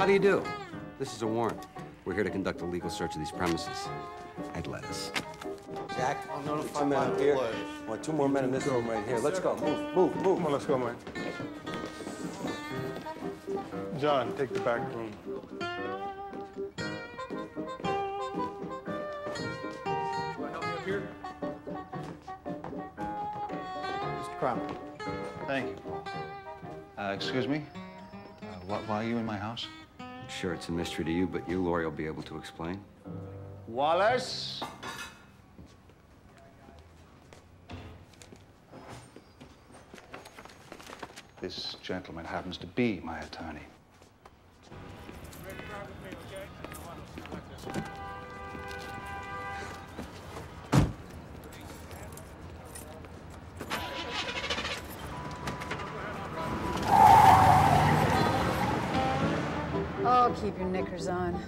How do you do? This is a warrant. We're here to conduct a legal search of these premises. Ed let us. Jack, I'll notify two men my up here. employees. Want two more men in this room right here. Let's go. Move, move, move. Come on, let's go, man. John, take the back room. Mr. Thank you, Paul. Uh, excuse me? Uh, why, why are you in my house? Sure, it's a mystery to you, but you, Laurie, will be able to explain. Wallace? This gentleman happens to be my attorney. Oh, keep your knickers on.